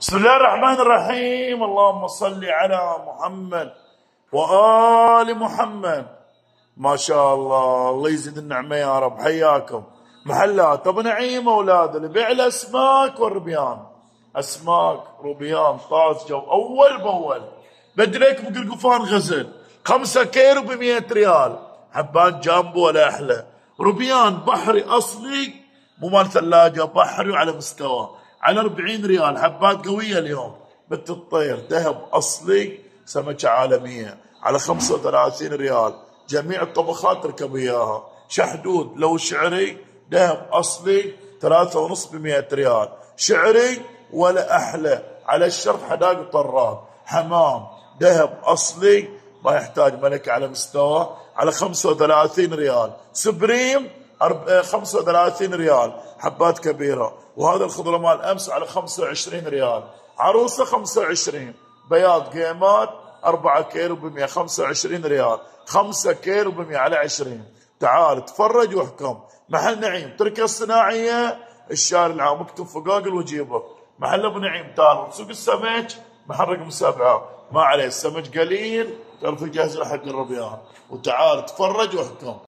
بسم الله الرحمن الرحيم. اللهم صل على محمد وآل محمد. ما شاء الله. الله يزيد النعمة يا رب. حياكم. محلات. أبو نعيم أولاد. اللي بيع الأسماك والربيان. أسماك روبيان طاس جو. أول بأول. بدريك بقرقفان غزل. خمسة كيلو ب ريال. حبات جامبو ولا أحلى. روبيان بحري أصلي. مو مال ثلاجة بحري وعلى مستوى. على 40 ريال حبات قوية اليوم. بنت الطير ذهب أصلي سمكة عالمية على 35 ريال. جميع الطبخات تركب إياها. شحدود لو شعري ذهب أصلي ثلاثة ونص بمئة ريال. شعري ولا أحلى على الشرط حدائق طراد حمام ذهب أصلي ما يحتاج ملك على مستوى على 35 ريال. سبريم 35 ريال حبات كبيرة. وهذا الخضرة مال أمس على 25 ريال. عروسة 25 بياض قيمات 4 كيلو ب 125 ريال. 5 كيلو ب 100 على 20 تعال تفرج واحكم. محل نعيم. تركة الصناعية. الشارع العام. اكتب فقاقل وجيبه. محل أبو نعيم. تعال. سوق السمك. محل رقم سبعة. ما عليه. السمك قليل. تعرف يجهز حق الربيان وتعال تفرج واحكم.